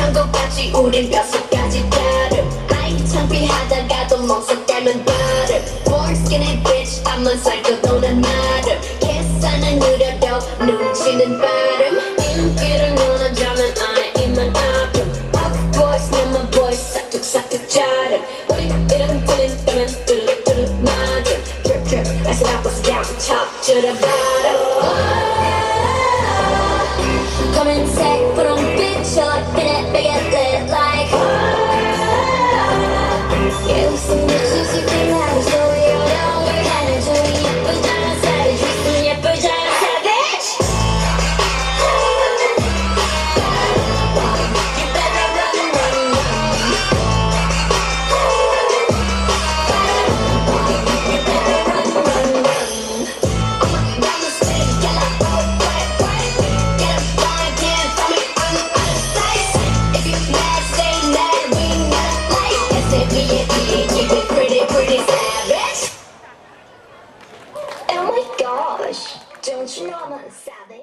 천국까지 우린 뼛속까지 다름 아이 창피하다가도 멍석 닮은 발음 Poor skinny bitch 앞만 살고 도는 말음 계산은 느려도 눈치는 빠름 인기를 논하자면 아예 입만 아픔 Pop boys 내만 boys 싹둑싹둑 자름 우리 이름 들린 뜸은 뚜룩뚜룩 맞음 Drip drip I said I was down top to the bottom Come and take put on Eu sinto de demais. dollars. Don't you know I'm a savage?